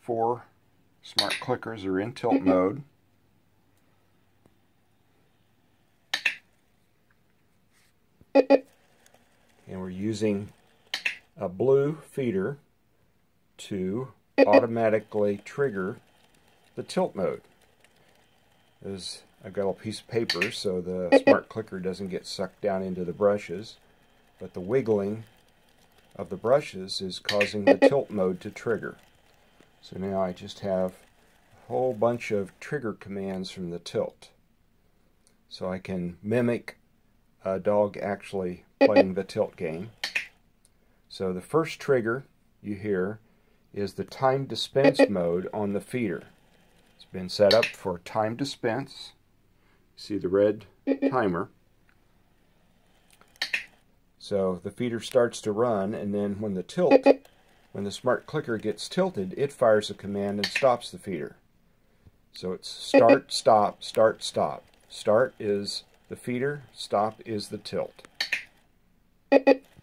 four smart clickers are in tilt mode. And we're using a blue feeder to automatically trigger the tilt mode. As I've got a piece of paper so the smart clicker doesn't get sucked down into the brushes, but the wiggling of the brushes is causing the tilt mode to trigger. So now I just have a whole bunch of trigger commands from the tilt. So I can mimic a dog actually playing the tilt game. So the first trigger you hear is the time dispense mode on the feeder. It's been set up for time dispense. See the red timer. So the feeder starts to run, and then when the tilt, when the smart clicker gets tilted, it fires a command and stops the feeder. So it's start, stop, start, stop. Start is the feeder, stop is the tilt.